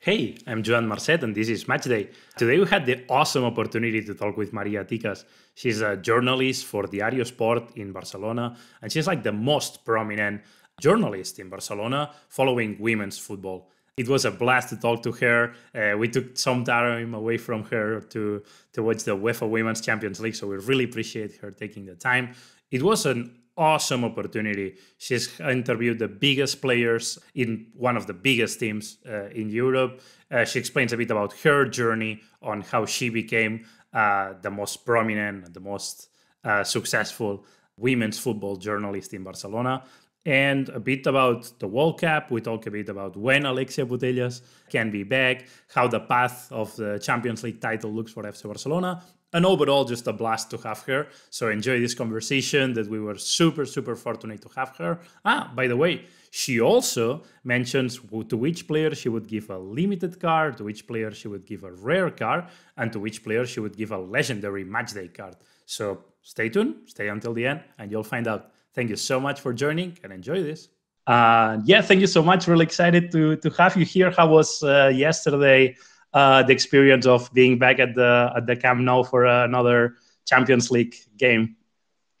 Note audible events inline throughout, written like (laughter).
Hey, I'm Joan Marcet, and this is Matchday. Today we had the awesome opportunity to talk with Maria Tikas. She's a journalist for Diario Sport in Barcelona, and she's like the most prominent journalist in Barcelona following women's football. It was a blast to talk to her. Uh, we took some time away from her to, to watch the UEFA Women's Champions League, so we really appreciate her taking the time. It was an awesome opportunity. She's interviewed the biggest players in one of the biggest teams uh, in Europe. Uh, she explains a bit about her journey on how she became uh, the most prominent, the most uh, successful women's football journalist in Barcelona. And a bit about the World Cup. We talk a bit about when Alexia Putellas can be back, how the path of the Champions League title looks for FC Barcelona, and overall just a blast to have her. So enjoy this conversation that we were super super fortunate to have her. Ah by the way she also mentions to which player she would give a limited card to which player she would give a rare card and to which player she would give a legendary matchday card. So stay tuned stay until the end and you'll find out. Thank you so much for joining and enjoy this. Uh, yeah thank you so much. Really excited to to have you here. How was uh, yesterday uh, the experience of being back at the at the Camp Nou for another Champions League game.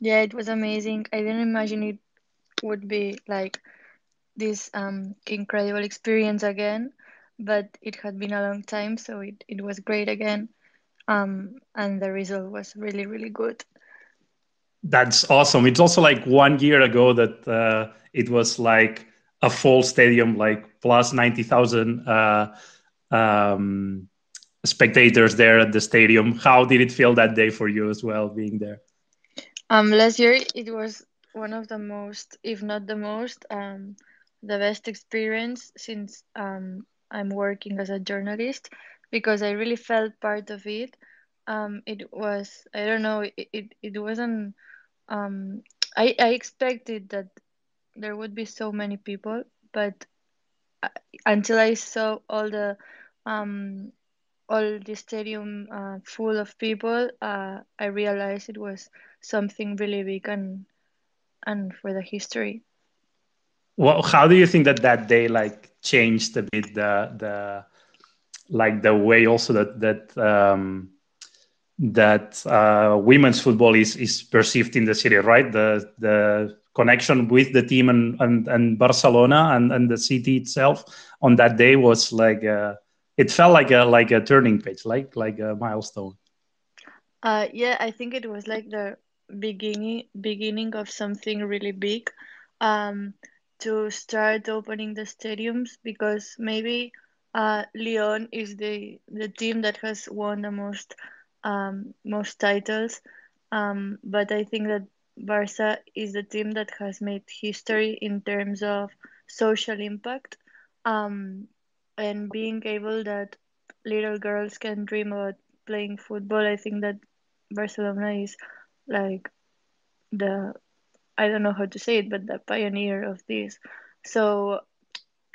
Yeah, it was amazing. I didn't imagine it would be like this um, incredible experience again, but it had been a long time, so it, it was great again. Um, and the result was really, really good. That's awesome. It's also like one year ago that uh, it was like a full stadium, like plus 90,000 uh, um, spectators there at the stadium. How did it feel that day for you as well, being there? Um, last year it was one of the most, if not the most, um, the best experience since um, I'm working as a journalist because I really felt part of it. Um, it was I don't know it it, it wasn't um, I I expected that there would be so many people, but uh, until I saw all the um, all the stadium uh, full of people, uh, I realized it was something really big and and for the history. Well, how do you think that that day like changed a bit the the like the way also that that um, that uh, women's football is is perceived in the city, right? The the connection with the team and and, and Barcelona and, and the city itself on that day was like. Uh, it felt like a like a turning page, like like a milestone. Uh, yeah, I think it was like the beginning beginning of something really big. Um, to start opening the stadiums because maybe uh, Lyon is the the team that has won the most um, most titles, um, but I think that Barca is the team that has made history in terms of social impact. Um, and being able that little girls can dream about playing football i think that barcelona is like the i don't know how to say it but the pioneer of this. So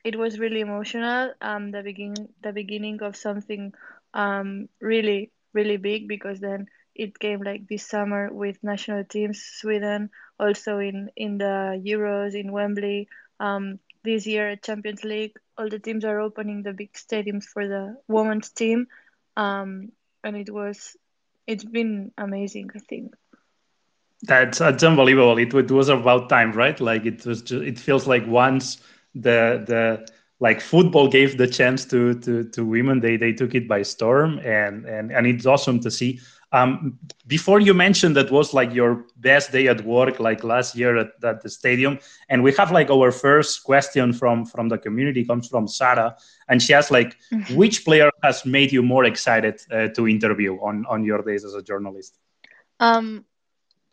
it was really emotional um the begin the beginning of something um really really big because then it came like this summer with national teams sweden also in in the euros in wembley um this year at champions league all the teams are opening the big stadiums for the women's team, um, and it was it's been amazing. I think that's that's unbelievable. It, it was about time, right? Like it was. Just, it feels like once the the like football gave the chance to to to women, they they took it by storm, and and and it's awesome to see. Um, before you mentioned that was like your best day at work, like last year at, at, the stadium, and we have like our first question from from the community comes from Sarah, and she asks like, mm-hmm. which player has made you more excited uh, to interview on on your days as a journalist? Um,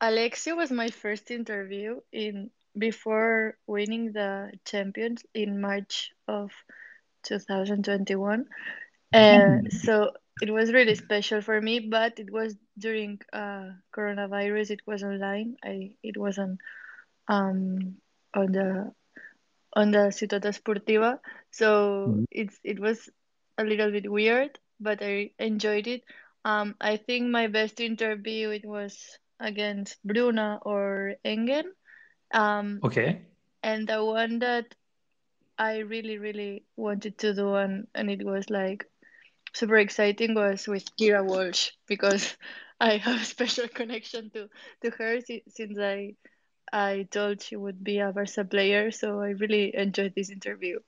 Alexia was my first interview in before winning the champions in March of 2021. Uh, so it was really special for me, but it was during uh, coronavirus. It was online. I it wasn't um, on the on the Ciutat Esportiva, so mm-hmm. it's it was a little bit weird, but I enjoyed it. Um, I think my best interview it was against Bruna or Engen. Um, okay. And the one that I really really wanted to do and and it was like super exciting was with Keira Walsh because (laughs) I have a special (laughs) connection to to her since I I told she would be a Barca player, so I really enjoyed this interview.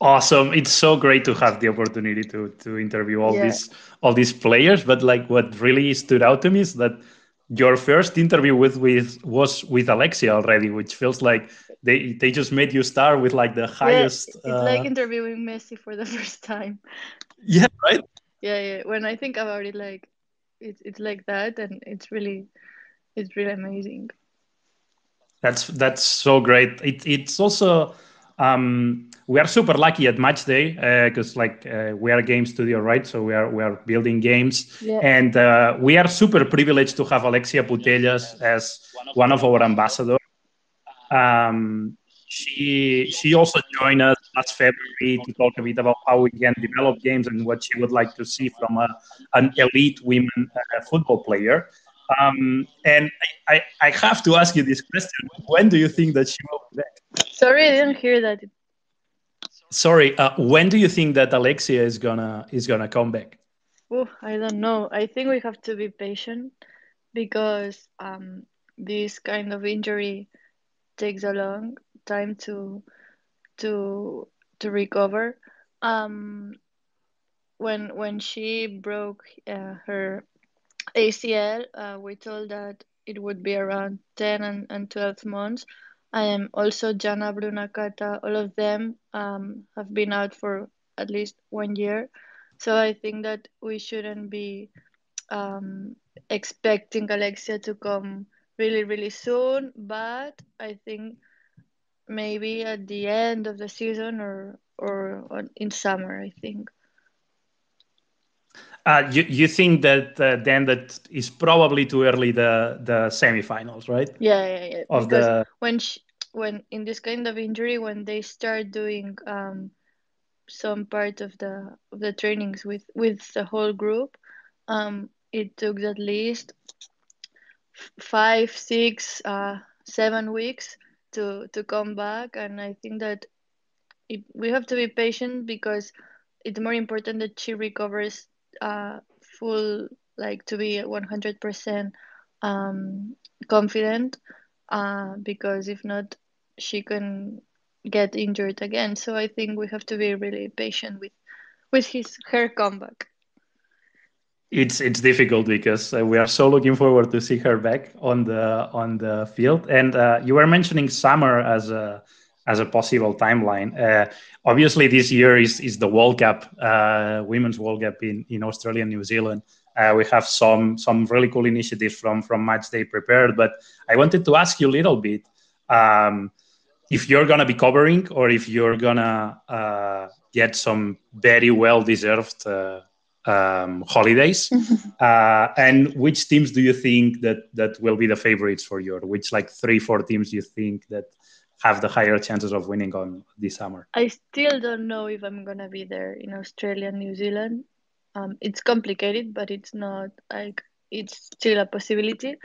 Awesome! It's so great to have the opportunity to to interview all yeah. these all these players. But like, what really stood out to me is that your first interview with with was with Alexia already, which feels like they they just made you start with like the highest. Yeah, it's uh... like interviewing Messi for the (laughs) first time. Yeah. Right. Yeah, yeah. When I think about it, like it's it's like that, and it's really it's really amazing. That's that's so great. It, it's also um, we are super lucky at match day because uh, like uh, we are a game studio, right? So we are we are building games, yeah. and uh, we are super privileged to have Alexia Putellas as one of our ambassadors. Um, she she also joined us last February to talk a bit about how we can develop games and what she would like to see from a, an elite women uh, football player. Um, and I, I, I, have to ask you this question: When do you think that she will be back? Sorry, I didn't hear that. Sorry, uh, when do you think that Alexia is gonna is gonna come back? Oh, I don't know. I think we have to be patient because um, this kind of injury takes a long time to to to recover. Um, when when she broke uh, her ACL, uh, we told that it would be around 10 and, and 12 months. And also Jana Brunacata, all of them um, have been out for at least one year. So I think that we shouldn't be um, expecting Alexia to come really, really soon. But I think maybe at the end of the season or, or in summer, I think. Uh, you, you think that uh, then that is probably too early the the semifinals, right? Yeah, yeah, yeah. Of because the when she, when in this kind of injury, when they start doing um, some part of the of the trainings with with the whole group, um, it took at least five, six, uh, seven weeks to to come back, and I think that it, we have to be patient because it's more important that she recovers uh, full like to be 100% um, confident uh, because if not she can get injured again. So i think we have to be really patient with with his her comeback. It's it's difficult because uh, we are so looking forward to see her back on the on the field. And uh, you were mentioning summer as a as a possible timeline. Uh, obviously, this year is, is the World Cup, uh, Women's World Cup in, in Australia and New Zealand. Uh, we have some some really cool initiatives from from Match Day prepared, but I wanted to ask you a little bit um, if you're gonna be covering or if you're gonna uh, get some very well deserved uh, um, holidays, (laughs) uh, and which teams do you think that that will be the favorites for you? Or which like three four teams you think that have the higher chances of winning on this summer? I still don't know if I'm gonna be there in Australia, and New Zealand. Um, it's complicated, but it's not like it's still a possibility.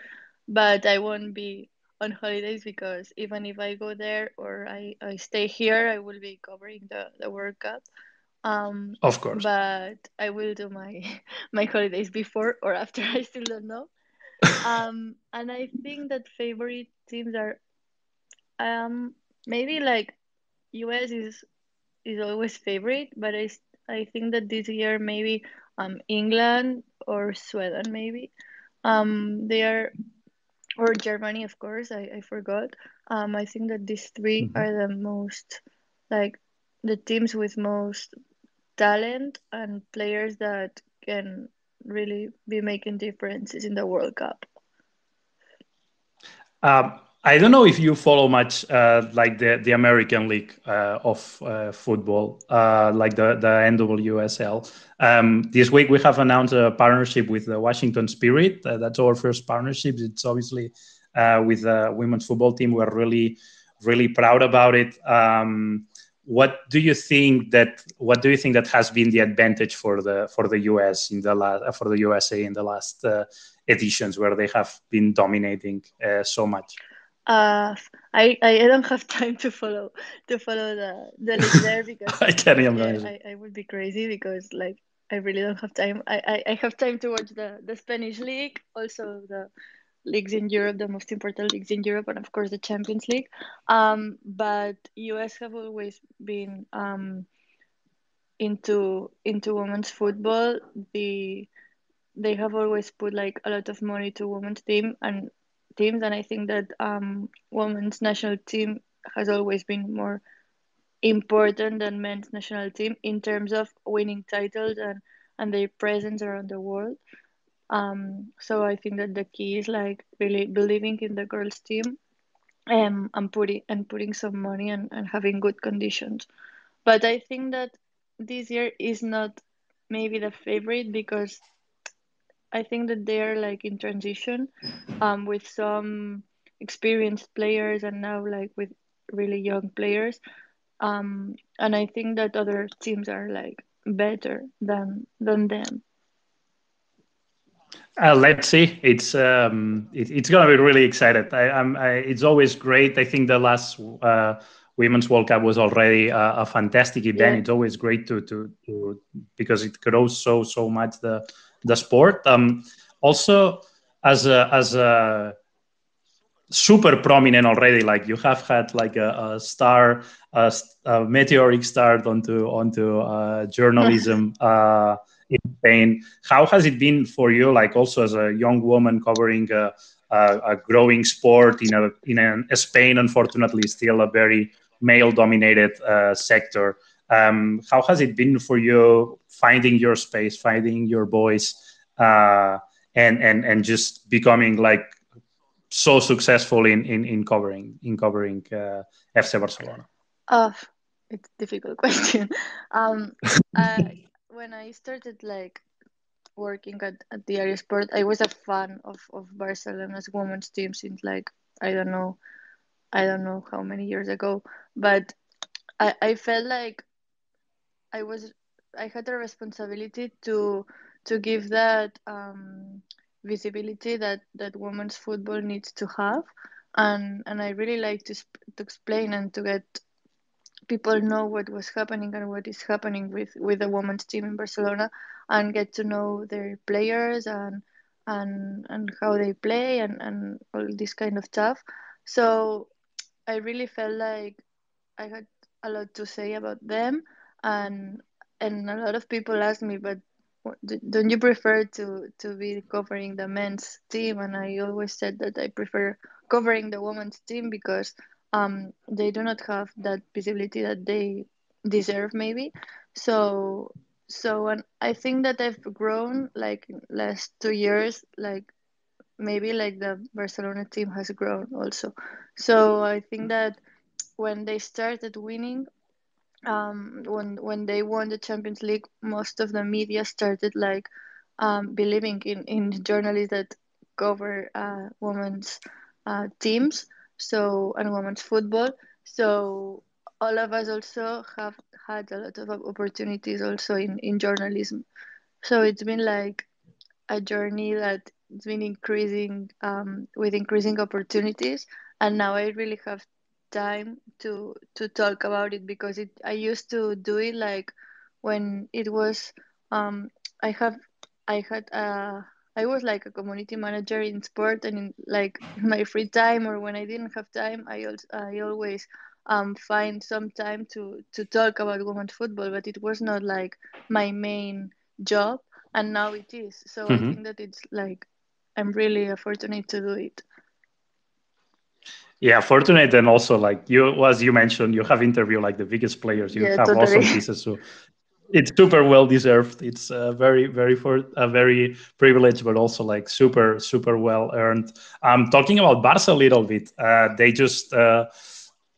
But I won't be on holidays because even if I go there or I, I stay here, I will be covering the, the World Cup. Um, of course. But I will do my (laughs) my holidays before or after. (laughs) I still don't know. (laughs) um, and I think that favorite teams are um, maybe like US is is always favorite, but I I think that this year maybe um England or Sweden maybe um they are or Germany of course I, I forgot um I think that these 3 mm-hmm. are the most like the teams with most talent and players that can really be making differences in the World Cup. Um, I don't know if you follow much uh, like the, the American League uh, of uh, football, uh, like the, the NWSL. Um, this week we have announced a partnership with the Washington Spirit. Uh, that's our first partnership. It's obviously uh, with the women's football team. We're really, really proud about it. Um, what do you think that what do you think that has been the advantage for the for the US in the last for the USA in the last editions where they have been dominating so much? Uh, I I don't have (laughs) time to follow to follow the the league there (laughs) because I can imagine. I, I would be crazy because like I really don't have time. I, I, I have time to watch the, the Spanish league, also the leagues in Europe, the most important leagues in Europe, and of course the Champions League. Um, but US have always been um, into into women's football. The they have always put like a lot of money to women's team and teams, and I think that um, women's national team has always been more important than men's national team in terms of winning titles and and their presence around the world. Um, so I think that the key is like really believing in the girls' team, um, and putting and putting some money and, and having good conditions. But I think that this year is not maybe the favorite because I think that they're like in transition, um, with some experienced players and now like with really young players. Um, and I think that other teams are like better than than them. Uh, let's see. It's um, it, it's gonna be really excited. I, am it's always great. I think the last uh, Women's World Cup was already a, a fantastic event. Yeah. It's always great to, to to because it grows so so much the the sport. Um, also as a as a super prominent already. Like you have had like a, a star, a, a, meteoric start onto onto uh, journalism (laughs) uh, in Spain. How has it been for you? Like also as a young woman covering a, a growing sport in a in a, Spain, unfortunately, still a very male-dominated uh, sector. Um, how has it been for you finding your space, finding your voice, uh, and and and just becoming like so successful in in, in covering in covering uh, FC Barcelona? Uh, it's a difficult (laughs) question. um, I, when I started like working at, at Diario Sport, I was a fan of, of Barcelona's women's team since like I don't know, I don't know how many years ago, but I, I felt like I was I had a responsibility to to give that um, visibility that that women's football needs to have. And and i really like to to explain and to get people know what was happening and what is happening with with the women's team in barcelona and get to know their players and and and how they play and and all this kind of stuff. So i really felt like i had a lot to say about them and and a lot of people ask me but don't you prefer to to be covering the men's team? And i always said that i prefer covering the women's team because um they do not have that visibility that they deserve maybe. So so and i think that i've grown like last two years like maybe like the barcelona team has grown also. So i think that when they started winning um, when when they won the Champions League, most of the media started like um, believing in in journalists that cover uh, women's uh, teams, so and women's football. So all of us also have had a lot of opportunities also in in journalism. So it's been like a journey that it's been increasing um, with increasing opportunities, and now I really have time to to talk about it because it I used to do it like when it was um I have I had uh I was like a community manager in sport and in like my free time or when I didn't have time I also I always um find some time to to talk about women's football but it was not like my main job and now it is so mm-hmm. I think that it's like I'm really fortunate to do it yeah, fortunate and also like you as you mentioned, you have interviewed like the biggest players. You yeah, have totally. awesome pieces. So it's super well deserved. It's uh, very, very for a very privileged, but also like super, super well earned. Um, talking about Barca a little bit, uh, they just uh,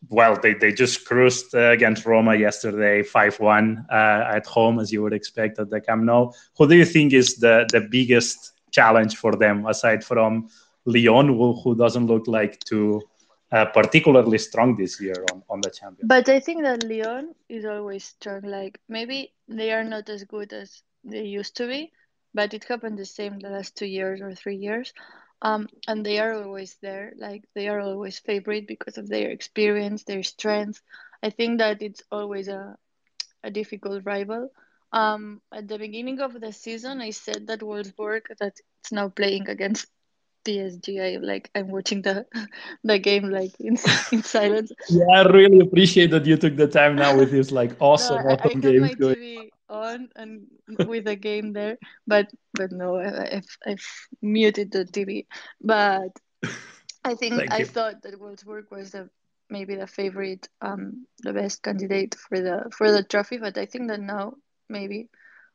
well, they, they just cruised uh, against Roma yesterday, five one uh, at home, as you would expect at the Camp Nou. Who do you think is the the biggest challenge for them aside from Lyon, who, who doesn't look like to uh, particularly strong this year on, on the champion. But I think that Lyon is always strong. Like maybe they are not as good as they used to be, but it happened the same the last two years or three years. um, and they are always there. Like they are always favorite because of their experience, their strength. I think that it's always a a difficult rival. Um, at the beginning of the season, I said that Wolfsburg that it's now playing against PSG. I like I'm watching the (laughs) the game like in, (laughs) in silence. Yeah, I really appreciate that you took the time now with this like awesome no, I, awesome I game. my TV on and with the game there, but but no, I, I've I've muted the TV. But I think I thought that Wolfsburg was the maybe the favorite, um, the best candidate for the for the trophy. But I think that now maybe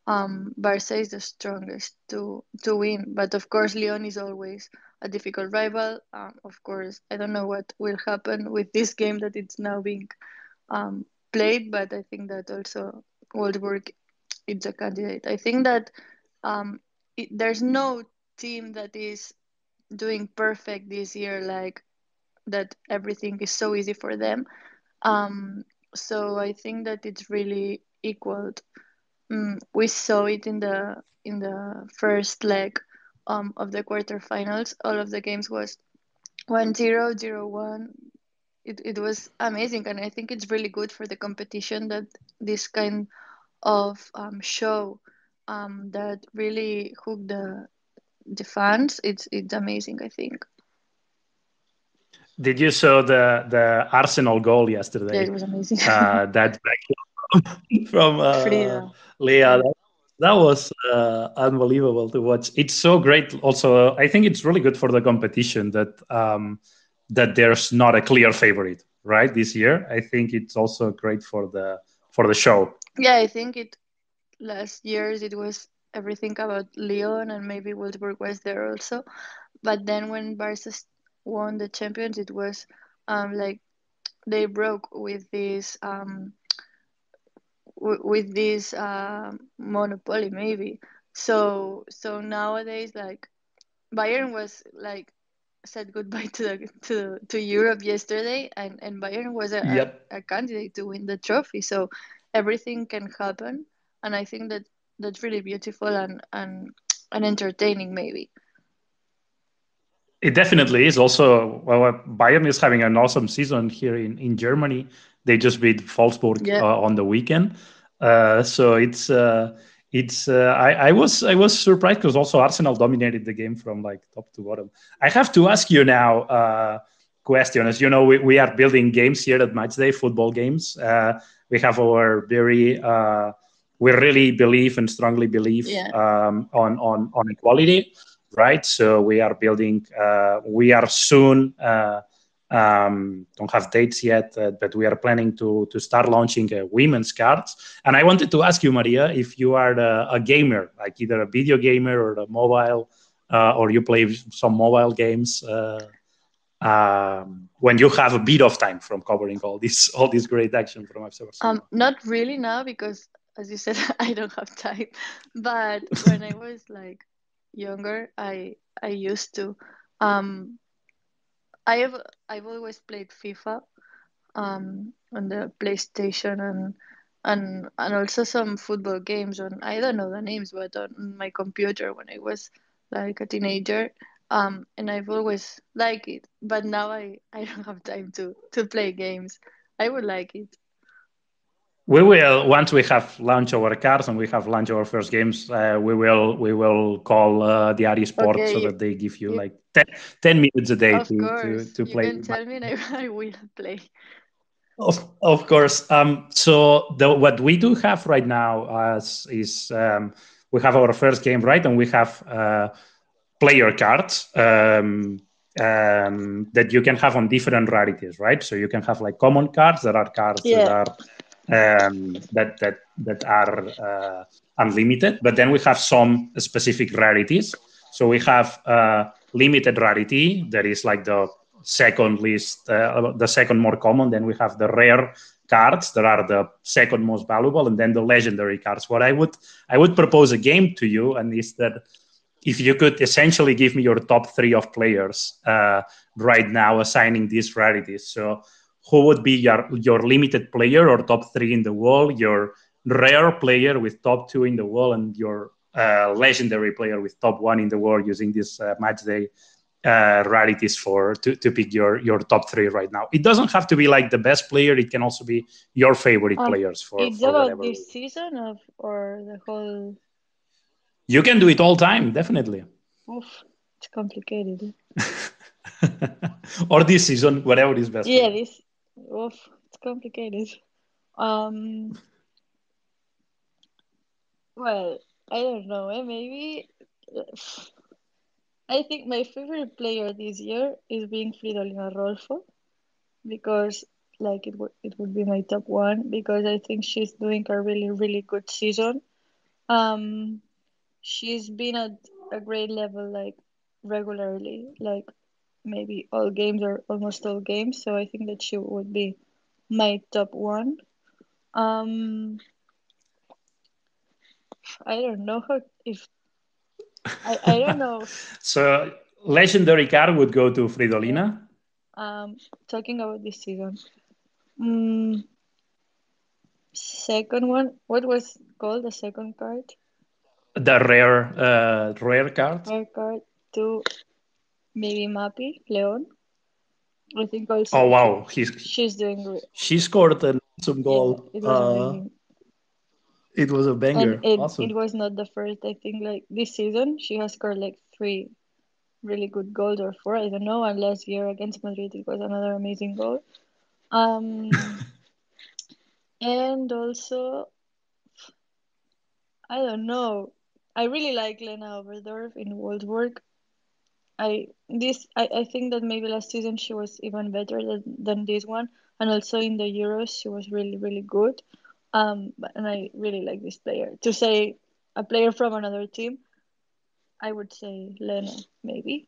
um, Barca is the strongest to to win. But of course, Lyon is always a difficult rival. Um, of course, I don't know what will happen with this game that it's now being um, played, but I think that also Wolfsburg is a candidate. I think that um, it, there's no team that is doing perfect this year, like that everything is so easy for them. Um, so I think that it's really equal um, we saw it in the in the first leg um, of the quarterfinals. All of the games was 1 0, 0 1. It, it was amazing, and I think it's really good for the competition that this kind of um, show um, that really hook the the fans. It's it's amazing. I think. Did you saw the the Arsenal goal yesterday? Yeah, it was amazing. uh, that (laughs) (laughs) from uh, Leah. That, that was uh, unbelievable to watch. It's so great. Also, I think it's really good for the competition that um, that there's not a clear favorite right this year. I think it's also great for the for the show. Yeah, I think it last years it was everything about Lyon and maybe Wolfsburg was there also, but then when Barca won the champions, it was um, like they broke with this um, with this uh, monopoly maybe so so nowadays like bayern was like said goodbye (laughs) to the, to to europe yesterday and and bayern was a, yep. a, a candidate to win the trophy so everything can happen and i think that that's really beautiful and and, and entertaining maybe it definitely is. Also, well, Bayern is having an awesome season here in, in Germany. They just beat Wolfsburg yeah. uh, on the weekend, uh, so it's uh, it's. Uh, I, I was I was surprised because also Arsenal dominated the game from like top to bottom. I have to ask you now uh, question. As you know, we, we are building games here at Matchday, football games. Uh, we have our very. uh, we really believe and strongly believe yeah. um, on on on equality, right? So we are building. we are soon um, don't have dates yet, uh, but we are planning to to start launching uh, women's cards. And I wanted to ask you, Maria, if you are a, a gamer, like either a video gamer or a mobile, uh, or you play some mobile games. Uh, um, when you have a bit of time from covering all this (laughs) all this great action from FC Um, not really now because, as you said, (laughs) I don't have time. But when I was like younger, I I used to. Um, I have I've always played FIFA um, on the PlayStation and and and also some football games on I don't know the names but on my computer when I was like a teenager. Um, and I've always liked it but now I, I don't have time to to play games. I would like it we will once we have launched our cards and we have launched our first games uh, we will we will call uh, Diari Sport okay, so that they give you, like 10, 10, minutes a day to, to, to, play. you can tell me (laughs) I, will play. Of, of course. Um, so the, what we do have right now is, is um, we have our first game right and we have uh, player cards um, um, that you can have on different rarities right? So you can have like common cards that are cards yeah. that are um, that that that are uh, unlimited. But then we have some specific rarities. So we have uh, limited rarity that is like the second least, uh, the second more common. Then we have the rare cards that are the second most valuable, and then the legendary cards. What I would I would propose a game to you, and is that if you could essentially give me your top three of players uh, right now, assigning these rarities. So who would be your, your limited player or top three in the world, your rare player with top two in the world, and your uh, legendary player with top one in the world using this uh, match day uh, rarities for to, to pick your your top three right now. It doesn't have to be like the best player. It can also be your favorite Um, players for. It's for about whatever this season of or the whole. You can do it all time, definitely. Oof, it's complicated. (laughs) or this season, whatever is best. Yeah, this. Oof, it's complicated. Um. Well, I don't know. Eh? Maybe. I think my favorite player this year is being Fridolina Rolfo because like it would it would be my top one because I think she's doing a really really good season. Um, she's been at a great level like regularly, like maybe all games or almost all games. So I think that she would be my top one. Um, I don't know how if I, I don't know. (laughs) So legendary card would go to Fridolina. Um, talking about this season. Mm, second one, what was called the second card? The rare uh, rare card. Rare card to maybe Mapi León. I think also Oh wow, he's she's doing great. she scored an awesome goal. Yeah, it was Uh, it was a banger. And it, awesome. it was not the first. I think like this season she has scored like three really good goals or four. I don't know. And last year against Madrid it was another amazing goal. Um, (laughs) and also I don't know. I really like Lena Oberdorf in Wolfsburg. I this I, I think that maybe last season she was even better than, than this one, and also in the Euros she was really really good. Um, but, and I really like this player. To say a player from another team, I would say Lena maybe.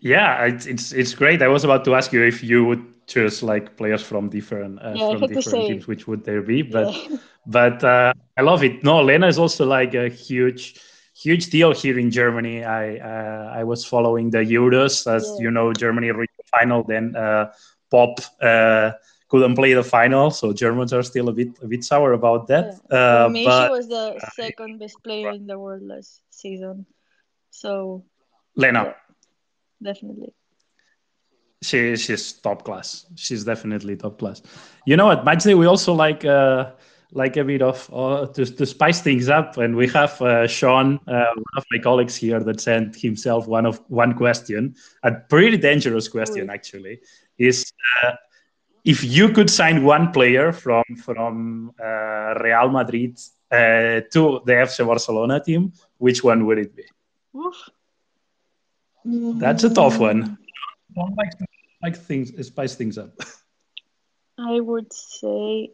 Yeah, it's, it's it's great. I was about to ask you if you would choose like players from different uh, Yeah, from different say- teams, which would there be? But Yeah. but uh, I love it. No, Lena is also like a huge huge deal here in Germany. I uh, I was following the Euros, as Yeah. you know, Germany reached the final. Then uh, Popp uh, couldn't play the final, so Germans are still a bit a bit sour about that. Yeah. Uh, For me, but she was the second best player in the world last season. So Lena. Yeah. definitely. she she's top class. She's definitely top class. You know what? Matchday we also like uh, like a bit of uh, to to spice things up, and we have uh, Sean, uh, one of my colleagues here, that sent himself one of one question, a pretty dangerous question actually. Is uh, if you could sign one player from from uh, Real Madrid uh, to the FC Barcelona team, which one would it be? That's a tough Mm, one. Don't like like things spice things up. (laughs) I would say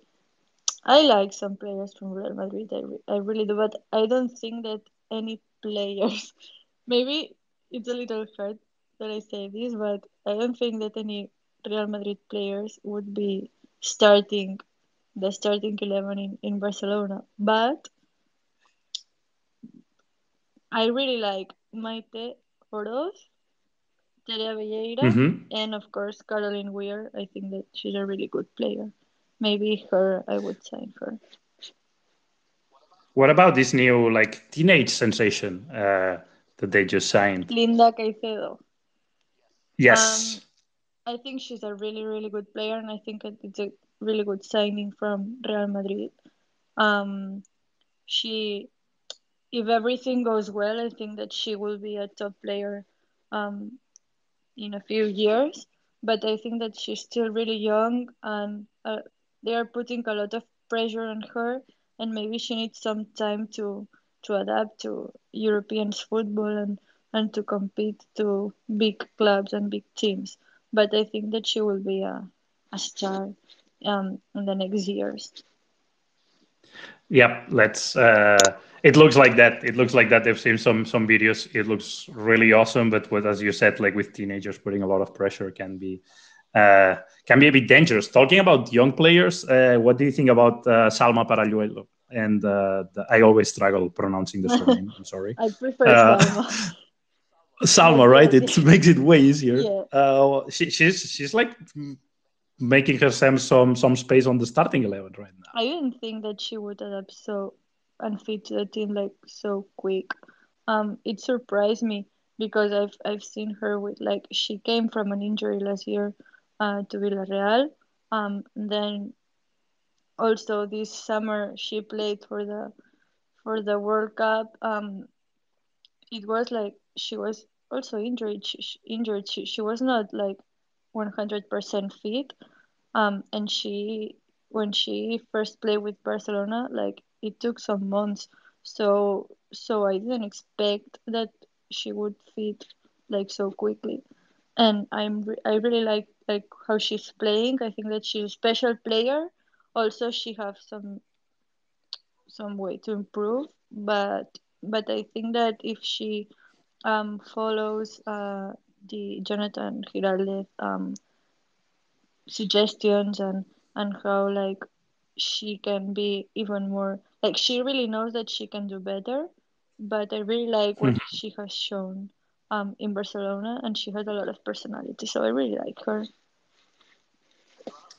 I like some players from Real Madrid. I, re- I really do, but I don't think that any players. (laughs) Maybe it's a little hard that I say this, but I don't think that any Real Madrid players would be starting the starting eleven in, in Barcelona. But I really like Maite Oroz, Teresa Abelleira. Mhm. And of course, Caroline Weir, I think that she's a really good player. Maybe her, I would say her. What about this new like teenage sensation uh, that they just signed? Linda Caicedo. Yes. I think she's a really, really good player, and I think it's a really good signing from Real Madrid. Um, she, if everything goes well, I think that she will be a top player um, in a few years. But I think that she's still really young, and uh, they are putting a lot of pressure on her, and maybe she needs some time to to adapt to European football and and to compete to big clubs and big teams. But I think that she will be a, a star um, in the next years. Yep. Let's. Uh, it looks like that. It looks like that. They've seen some some videos. It looks really awesome. But what, as you said, like with teenagers, putting a lot of pressure can be uh, can be a bit dangerous. Talking about young players, uh, what do you think about uh, Salma Paralluelo? And uh, the, I always struggle pronouncing the surname. I'm (laughs) sorry. I prefer Uh, Salma. (laughs) Salma, right? It (laughs) makes it way easier. Yeah. Uh, she, she's she's like making herself some some space on the starting eleven right now. I didn't think that she would adapt so and fit to the team like so quick. Um, it surprised me because I've I've seen her with like she came from an injury last year uh, to Villarreal. Um, then also this summer she played for the for the World Cup. Um, it was like she was also injured. She, injured. She, she was not like one hundred percent fit. Um, and she when she first played with Barcelona, like it took some months. So so I didn't expect that she would fit like so quickly. And I'm I really like like how she's playing. I think that she's a special player. Also, she have some some way to improve, but but I think that if she um, follows uh, the Jonatan Giráldez um, suggestions and and how like she can be even more like she really knows that she can do better but i really like what Mhm. she has shown um in barcelona and she has a lot of personality so i really like her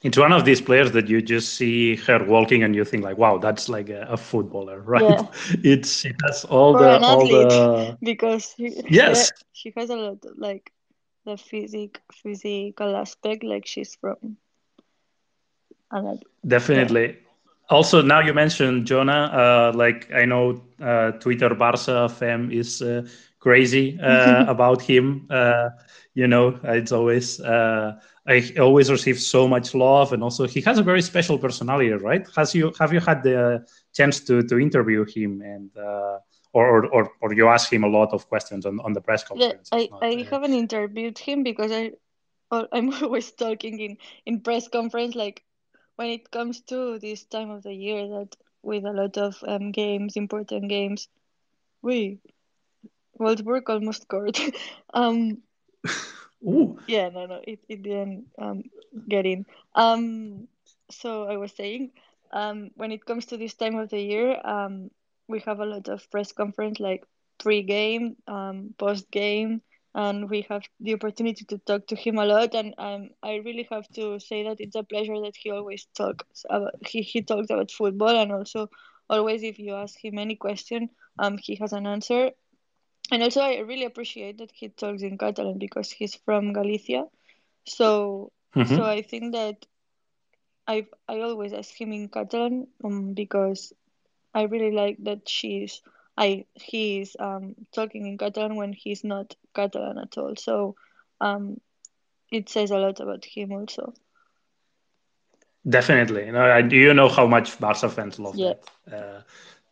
It's one of these players that you just see her walking and you think like, wow, that's like a, a footballer, (laughs) right? Yeah. It's it has all Or the all the (laughs) because she, Yes. she, she has a lot of, like the physic physical aspect like she's from and like, Definitely. Also, now you mentioned Jonah. Uh, like I know uh, Twitter Barca fam is uh, crazy uh, (laughs) about him. Uh, you know, it's always uh, I always receive so much love, and also he has a very special personality, right? Has you have you had the chance to to interview him and? Uh, or, or, or you ask him a lot of questions on, on the press conference. Yeah. I, not, I uh, haven't interviewed him because I, I'm (laughs) always talking in in press conference like when it comes to this time of the year that with a lot of um games important games we Wolfsburg almost scored (laughs) um (laughs) Ooh, yeah no no it, it didn't um get in. Um so I was saying um when it comes to this time of the year um we have a lot of press conference like pre-game um post-game and we have the opportunity to talk to him a lot and um I really have to say that it's a pleasure that he always talks about he, he talks about football and also always if you ask him any question um he has an answer and also I really appreciate that he talks in Catalan because he's from Galicia so mhm. so I think that I I always ask him in Catalan um, because I really like that she's I he's um talking in Catalan when he's not Catalan at all. So um it says a lot about him also. Definitely. No, I, do you know how much Barca fans love Yeah. that. Uh,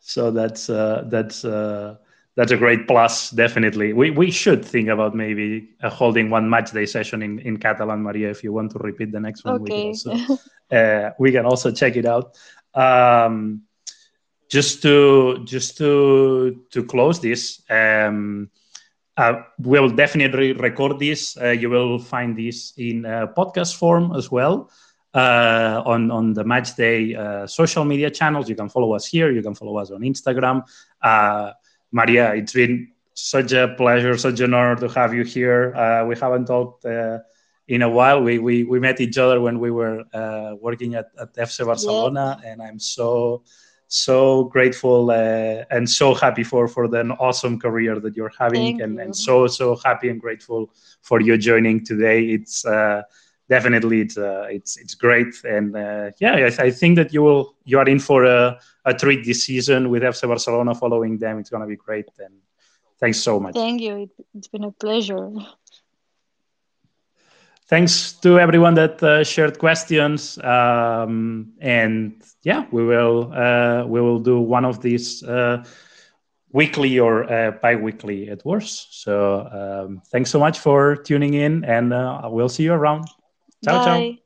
so that's uh, that's uh, that's a great plus. Definitely, we we should think about maybe uh, holding one match day session in in Catalan, Maria. If you want to repeat the next one, we can Okay. also uh, we can also check it out. Um, just to just to to close this. Um, uh, we'll definitely record this. Uh, you will find this in uh, podcast form as well uh, on on the match day uh, social media channels. You can follow us here. You can follow us on Instagram. Uh, Maria, it's been such a pleasure, such an honor to have you here. Uh, we haven't talked uh, in a while. We, we we met each other when we were uh, working at, at FC Barcelona, and I'm so so grateful uh, and so happy for for the awesome career that you're having Thank and, you. and so so happy and grateful for you joining today it's uh, definitely it's uh, it's it's great. And uh, yeah I, I think that you will you are in for a, a treat this season with FC Barcelona following them. It's going to be great. And thanks so much. Thank you. It, it's been a pleasure. thanks to everyone that uh, shared questions. Um, and yeah we will uh, we will do one of these uh, weekly or uh, bi-weekly at worst. So um, thanks so much for tuning in and uh, we'll see you around Chao, chao.